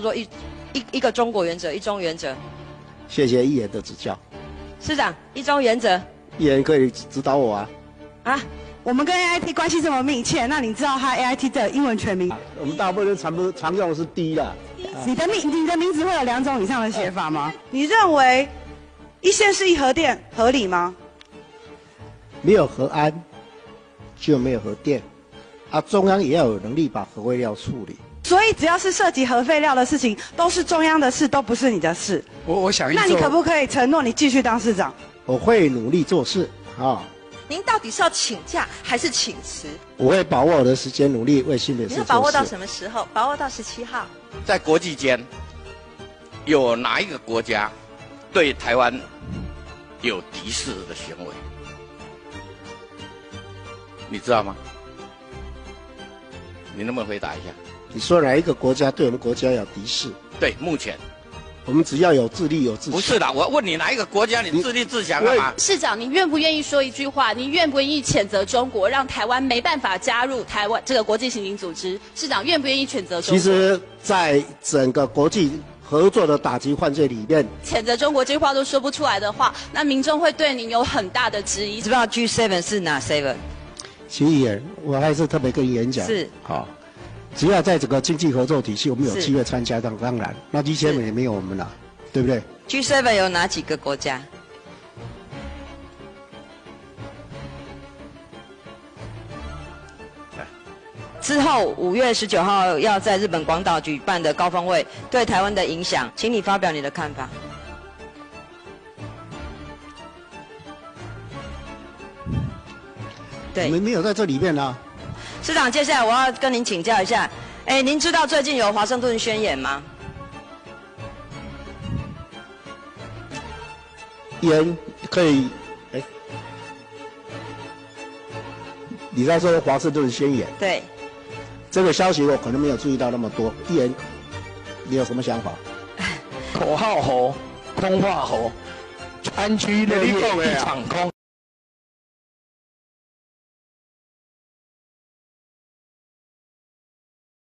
做一一一个中国原则，一中原则。谢谢议员的指教。市长，一中原则。议员可以指导我啊。啊，我们跟 AIT 关系这么密切，那你知道他 AIT 的英文全名？我们大部分常不常用的是 D 啦。你的名你的名字会有两种以上的写法吗？你认为一线是一核电合理吗？没有核安就没有核电，啊，中央也要有能力把核废料处理。所以只要是涉及核废料的事情，都是中央的事，都不是你的事。我我想，那你可不可以承诺你继续当市长？我会努力做事啊。您到底是要请假还是请辞？我会把握我的时间，努力为新北市。你要把握到什么时候？把握到十七号。在国际间，有哪一个国家对台湾有敌视的行为？你知道吗？你能不能回答一下？你说哪一个国家对我们国家有敌视？对，目前我们只要有自立有自强不是的，我问你哪一个国家你自立自强啊？市长，你愿不愿意说一句话？你愿不愿意谴责中国，让台湾没办法加入台湾这个国际刑警组织？市长愿不愿意谴责中国？其实，在整个国际合作的打击犯罪里面，谴责中国这句话都说不出来的话，那民众会对您有很大的质疑。知不知道 G seven 是哪 seven？秦议员，我还是特别跟你演讲。是好，只要在整个经济合作体系，我们有机会参加，当当然，那 G seven 也没有我们了，对不对？G seven 有哪几个国家？之后五月十九号要在日本广岛举办的高峰会，对台湾的影响，请你发表你的看法。我们没有在这里面呢。市长，接下来我要跟您请教一下，哎，您知道最近有华盛顿宣言吗？言可以，哎，你在说华盛顿宣言？对。这个消息我可能没有注意到那么多。言，你有什么想法？口号猴，空话猴，安居乐业一场空。